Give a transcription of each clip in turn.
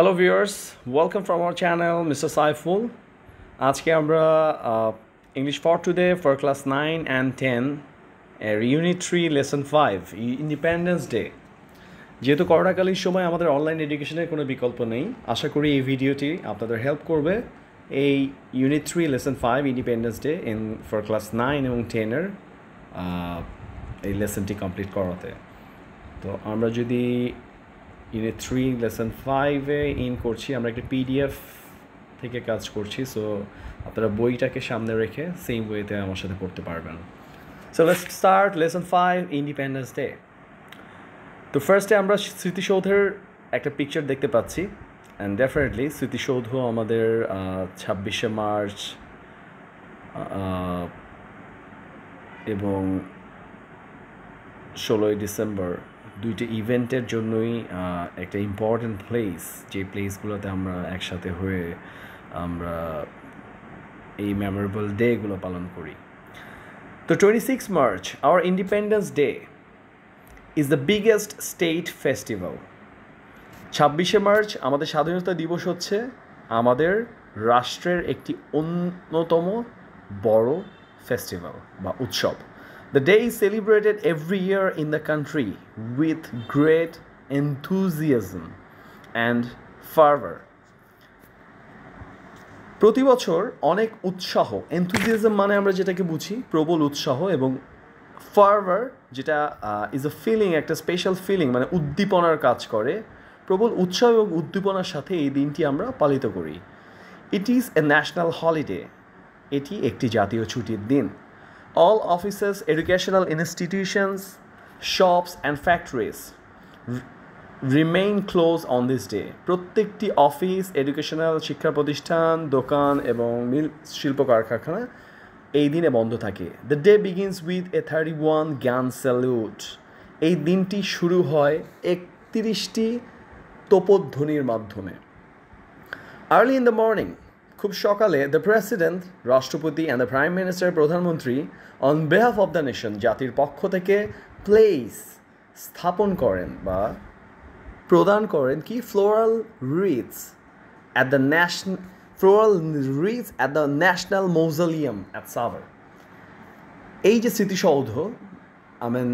Hello viewers welcome from our channel Mister Saiful আজকে আমরা English for today for class nine and ten এর unit three lesson five independence day যেহেতু করোনাকালীন সময় আমাদের online এডুকেশনের কোনো বিকল্প নেই, আশা করি এই ভিডিওটি আপনাদের হেল্প করবে। এই unit three lesson five independence day in for class nine এবং টেনের এই লেসনটি কমপ্লিট করাতে। তো আমরা যদি ইউনিট থ্রি লেসন ফাইভে ইন করছি, আমরা একটা পিডিএফ থেকে কাজ করছি সো আপনারা বইটাকে সামনে রেখে সেম ওয়েতে আমার সাথে পড়তে পারবেন। So let's start lesson five independence day তো ফার্স্টে আমরা স্মৃতিসৌধের একটা পিকচার দেখতে পাচ্ছি অ্যান্ড ডেফিনেটলি স্মৃতিসৌধ আমাদের ছাব্বিশে মার্চ এবং ষোলোই ডিসেম্বর। দুইটি ইভেন্টের জন্যই একটা ইম্পর্ট্যান্ট প্লেস যে প্লেসগুলোতে আমরা একসাথে হয়ে আমরা এই মেমোরেবল ডেগুলো পালন করি। তো twenty six March our independence day is the biggest state festival ছাব্বিশে মার্চ আমাদের স্বাধীনতা দিবস হচ্ছে আমাদের রাষ্ট্রের একটি অন্যতম বড় ফেস্টিভ্যাল বা উৎসব। The day is celebrated every year in the country with great enthusiasm and fervor. প্রতি বছর অনেক উৎসাহ এনথুজিয়াজম মানে আমরা যেটাকে বুঝি, প্রবল উৎসাহ এবং ফার্ভার যেটা ইজ আ ফিলিং একটা স্পেশাল ফিলিং মানে উদ্দীপনার কাজ করে। প্রবল উৎসাহ এবং উদ্দীপনার সাথে এই দিনটি আমরা পালিত করি। It is a national holiday এটি একটি জাতীয় ছুটির দিন। All offices, educational institutions, shops, and factories remain closed on this day. প্রত্যেকটি অফিস এডুকেশনাল শিক্ষা প্রতিষ্ঠান দোকান এবং মিল শিল্প কারখানা এই দিনে বন্ধ থাকে। The day begins with a thirty one gun salute এই দিনটি শুরু হয় একত্রিশটি তোপধ্বনির মাধ্যমে। আর্লি ইন দ্য মর্নিং খুব সকালে দ্য প্রেসিডেন্ট রাষ্ট্রপতি অ্যান্ড দ্য প্রাইম মিনিস্টার প্রধানমন্ত্রী on behalf of the nation জাতির পক্ষ থেকে প্লেস স্থাপন করেন বা প্রদান করেন কি? Floral wreaths at the nation floral wreaths at the national mausoleum at Savar এই যে স্মৃতিসৌধ আমেন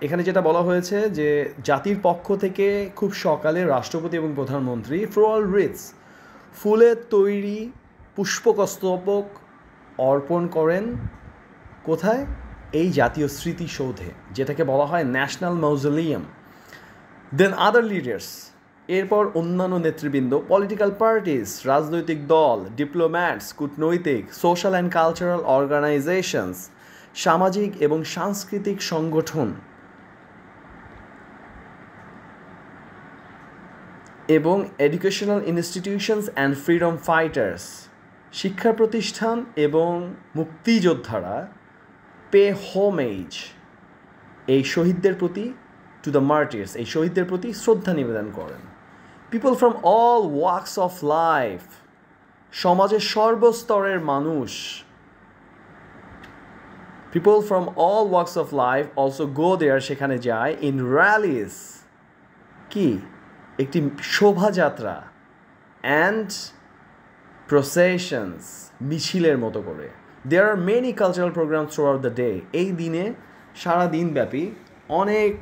এখানে যেটা বলা হয়েছে যে জাতির পক্ষ থেকে খুব সকালে রাষ্ট্রপতি এবং প্রধানমন্ত্রী ফ্লোরাল রিটস ফুলের তৈরি পুষ্পকস্তবক অর্পণ করেন কোথায়? এই জাতীয় স্মৃতিসৌধে, যেটাকে বলা হয় ন্যাশনাল মৌজলিয়াম দেন আদার লিডার্স এরপর অন্যান্য নেতৃবৃন্দ পলিটিক্যাল পার্টিস রাজনৈতিক দল ডিপ্লোম্যাটস কূটনৈতিক সোশ্যাল অ্যান্ড কালচারাল অর্গানাইজেশনস সামাজিক এবং সাংস্কৃতিক সংগঠন। এবং educational institutions and freedom fighters শিক্ষা প্রতিষ্ঠান এবং মুক্তিযোদ্ধারা পে হোমেজ এই শহীদদের প্রতি টু দ্য মার্টিয়ার্স এই শহীদদের প্রতি শ্রদ্ধা নিবেদন করেন। People from all works of life সমাজের সর্বস্তরের মানুষ people from all works of life also go there সেখানে যায় ইন র্যালিস কি? একটি শোভাযাত্রা অ্যান্ড প্রসেশনস মিছিলের মতো করে। There are many cultural programme throughout the day এই দিনে সারা দিনব্যাপী অনেক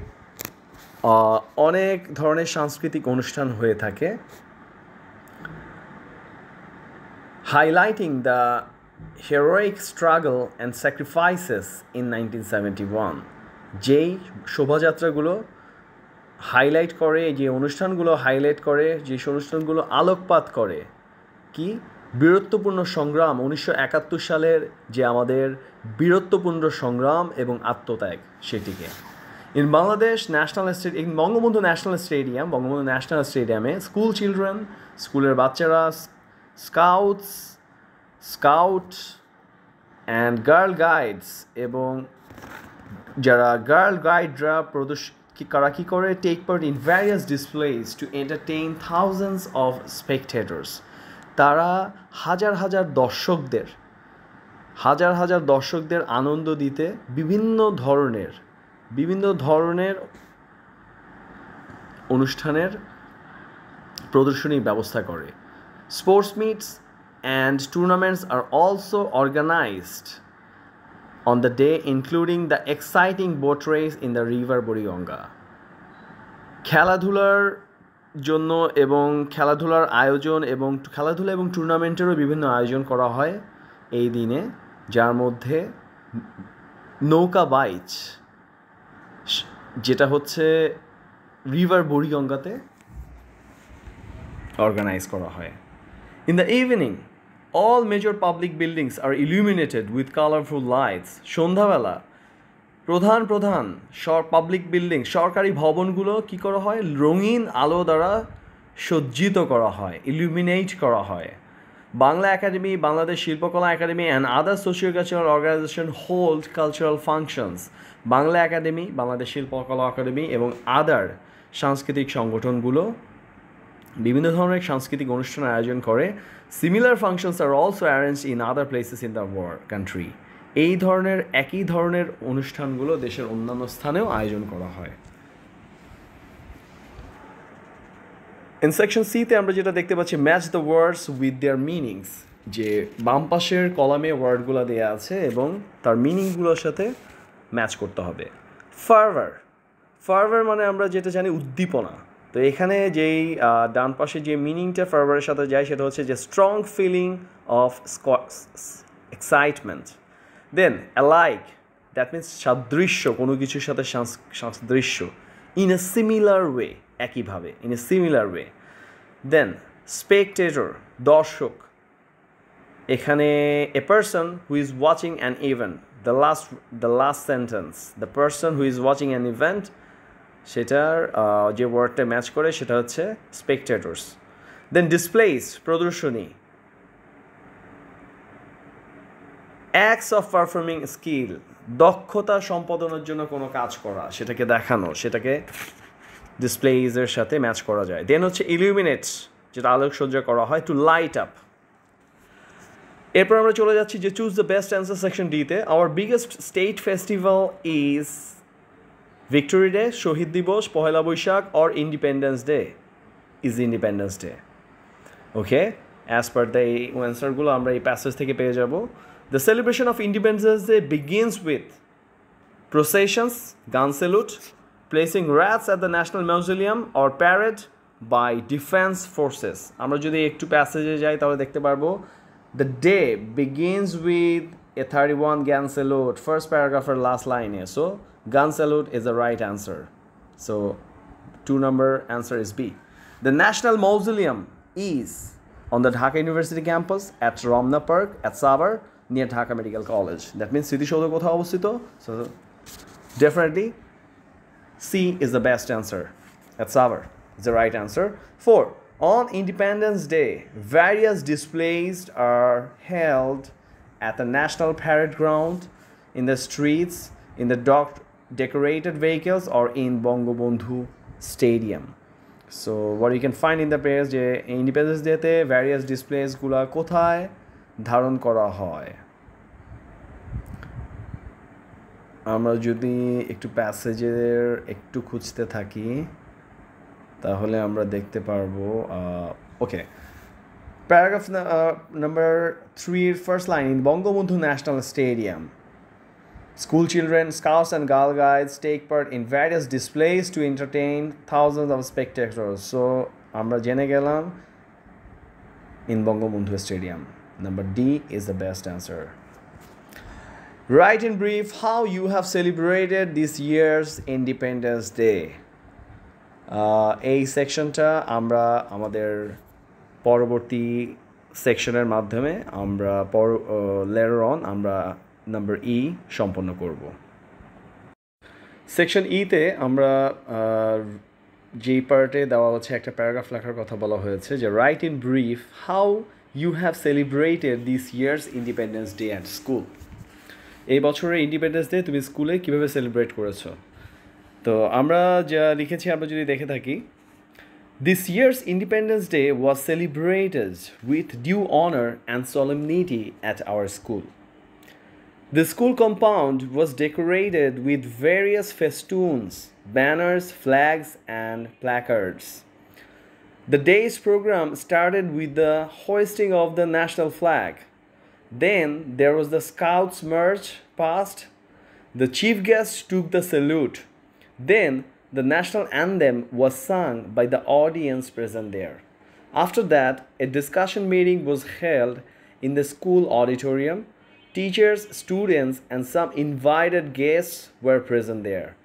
অনেক ধরনের সাংস্কৃতিক অনুষ্ঠান হয়ে থাকে। Highlighting the heroic struggle and sacrifices in nineteen seventy one যেই শোভাযাত্রাগুলো হাইলাইট করে, যে অনুষ্ঠানগুলো হাইলাইট করে, যে অনুষ্ঠানগুলো আলোকপাত করে, কি? বীরত্বপূর্ণ সংগ্রাম, উনিশশো একাত্তর সালের যে আমাদের বীরত্বপূর্ণ সংগ্রাম এবং আত্মত্যাগ সেটিকে। In Bangladesh national stadium Bangabandhu national stadium Bangabandhu national স্টেডিয়ামে স্কুল চিলড্রেন স্কুলের বাচ্চারা scouts scout and girl guides এবং যারা গার্ল গাইডরা প্রদর্শ কী করে take part in various displays to entertain thousands of spectators তারা হাজার হাজার দর্শকদের, হাজার হাজার দর্শকদের আনন্দ দিতে বিভিন্ন ধরনের বিভিন্ন ধরনের অনুষ্ঠানের প্রদর্শনীর ব্যবস্থা করে। Sports meets and tournaments are also organised on the day including the exciting boat race in the river Buriganga খেলাধুলার জন্য এবং খেলাধুলার আয়োজন এবং খেলাধুলা এবং টুর্নামেন্টেরও বিভিন্ন আয়োজন করা হয় এই দিনে, যার মধ্যে নৌকা বাইচ, যেটা হচ্ছে রিভার বুড়িগঙ্গাতে অর্গানাইজ করা হয়। In the evening all major public buildings are illuminated with colourful lights সন্ধ্যাবেলা। প্রধান প্রধান পাবলিক বিল্ডিং সরকারি ভবনগুলো কি করা হয়? রঙিন আলো দ্বারা সজ্জিত করা হয় ইলুমিনেট করা হয়। Bangla Academy, Bangladesh Shilpakala Academy and other socio cultural organisation hold cultural functions Bangla Academy, Bangladesh Shilpakala Academy এবং আদার সাংস্কৃতিক সংগঠনগুলো বিভিন্ন ধরনের সাংস্কৃতিক অনুষ্ঠান আয়োজন করে। Similar functions are also arrange in other places in the world country এই ধরনের, একই ধরনের অনুষ্ঠানগুলো দেশের অন্যান্য স্থানেও আয়োজন করা হয়। ইন সেকশন সিতে আমরা যেটা দেখতে পাচ্ছি match the words with their meanings যে বাম পাশের কলামে ওয়ার্ডগুলো দেওয়া আছে এবং তার মিনিংগুলোর সাথে ম্যাচ করতে হবে। ফার্ভার ফার্ভার মানে আমরা যেটা জানি, উদ্দীপনা। তো এখানে যেই ডান পাশে যে মিনিংটা ফার্ভারের সাথে যায় সেটা হচ্ছে যে strong feeling of excitement then alike that means সাদৃশ্য, কোনো কিছুর সাথে সাদৃশ্য ইন এ সিমিলার ওয়ে একইভাবে in a similar way then spectator দর্শক, এখানে a person who is watching an event the last the last sentence the person who is watching an event সেটার যে ওয়ার্ডটা ম্যাচ করে সেটা হচ্ছে স্পেকটেটর্স দেন displace প্রদর্শনী. অ্যাক্স অফ পারফর্মিং স্কিল দক্ষতা সম্পাদনের জন্য কোনো কাজ করা, সেটাকে দেখানো, সেটাকে ডিসপ্লেইজের সাথে ম্যাচ করা যায়। দেন হচ্ছে ইলিউমিনেটস যেটা আলোকসজ্জা করা হয় টু লাইট আপ এরপর আমরা চলে যাচ্ছি যে choose the best answer section ডিতে our biggest state festival is victory day শহীদ দিবস Pohela Boishakh or independence day is independence day okay as per the এই অ্যান্সারগুলো আমরা এই প্যাসেজ থেকে পেয়ে যাব। The celebration of independence day begins with processions gun salute placing wreaths at the national museum or parade by defence forces আমরা যদি একটু প্যাসেজে যাই, তাহলে দেখতে পারব। The day begins with a thirty one gun salute first প্যারাগ্রাফের last লাইনে so gun salute is the right answer so two number answer is b the national mausoleum is on the dhaka university campus at romna park at savar near dhaka medical college that means স্মৃতিসৌধ কোথাও অবস্থিত so definitely c is the best answer at savar is the right answer four on independence day various displays are held at the national parade ground in the streets in the dock decorated vehicles or in Bongobandhu Stadium. So, what you can find in the page যে independence ডেতে various ডিসপ্লেসগুলো কোথায় ধারণ করা হয়? আমরা যদি একটু প্যাসেজের একটু খুঁজতে থাকি, তাহলে আমরা দেখতে পারব ওকে প্যারাগ্রাফ নাম্বার থ্রির first line in Bangabandhu national stadium School children, scouts, and Girl Guides take part in various displays to entertain thousands of spectators. So, আমরা জেনে গেলাম in Bangabandhu Stadium. Number D is the best answer. Write in brief how you have celebrated this year's Independence Day. এই সেকশনটা আমরা আমাদের পরবর্তী সেকশনের মাধ্যমে আমরা পর লেটার অন আমরা নাম্বার ই সম্পন্ন করব। সেকশন ইতে আমরা যেই পার্টে দেওয়া হচ্ছে একটা প্যারাগ্রাফ লেখার কথা বলা হয়েছে যে write in brief how you have celebrated this year's independence day at school এই বছরের ইন্ডিপেন্ডেন্স ডে তুমি স্কুলে কীভাবে সেলিব্রেট করেছ? তো আমরা যা লিখেছি, আমরা যদি দেখে থাকি this year's independence day was celebrated with due honour and solemnity at our school The school compound was decorated with various festoons, banners, flags, and placards. The day's program started with the hoisting of the national flag. Then there was the Scouts march past. The chief guest took the salute. Then the national anthem was sung by the audience present there. After that, a discussion meeting was held in the school auditorium. Teachers, students, and some invited guests were present there.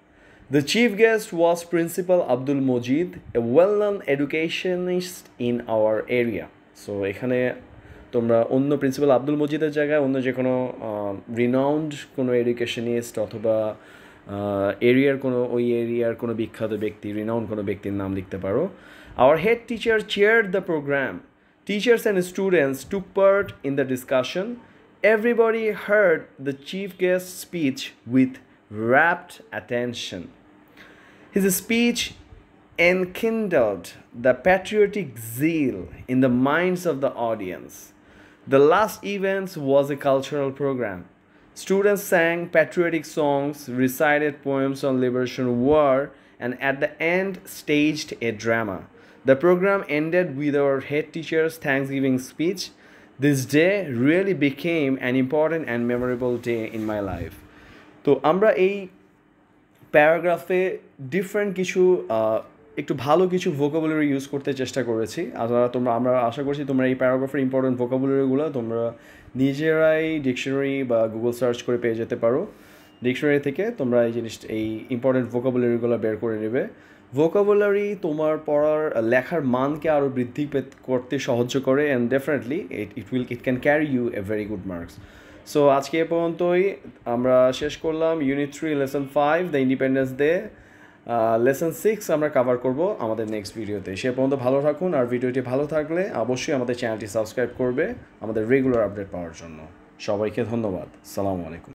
The chief guest was Principal Abdul Mojid, a well known educationist in our area. So, এখানে তোমরা অন্য principal Abdul মজিদের জায়গায় অন্য যে কোনো renowned কোনো educationist অথবা এরিয়ার কোনো ওই এরিয়ার কোনো বিখ্যাত ব্যক্তি রিনাউন্ড কোনো ব্যক্তির নাম লিখতে পারো our head teacher chair the programme teachers and students took part in the discussion everybody heard the chief guest's speech with rapt attention. His speech enkindled the patriotic zeal in the minds of the audience. The last event was a cultural program. Students sang patriotic songs, recited poems on liberation war, and at the end staged a drama. The program ended with our head teacher's Thanksgiving speech. This day really became an important and memorable day in my life. তো আমরা এই প্যারাগ্রাফে different কিছু একটু ভালো কিছু vocabulary use করতে চেষ্টা করেছি। আর তোমরা, আমরা আশা করছি তোমরা এই প্যারাগ্রাফের ইম্পর্টেন্ট ভোকাবুলারিগুলো তোমরা নিজেরাই ডিকশনারি বা গুগল সার্চ করে পেয়ে যেতে পারো। ডিকশনারি থেকে তোমরা এই জিনিস, এই ইম্পর্টেন্ট ভোকাবুলারিগুলো বের করে নেবে। ভোকাবুলারি তোমার পড়ার, লেখার মানকে আরও বৃদ্ধি করতে সাহায্য করে and definitely it it will it can carry you a very good marks so আজকে এ পর্যন্তই। আমরা শেষ করলাম unit three lesson five the independence day lesson six আমরা কভার করব আমাদের নেক্সট ভিডিওতে সে পর্যন্ত ভালো থাকুন আর ভিডিওটি ভালো থাকলে অবশ্যই আমাদের চ্যানেলটি সাবস্ক্রাইব করবে আমাদের রেগুলার আপডেট পাওয়ার জন্য। সবাইকে ধন্যবাদ। সালামু আলাইকুম।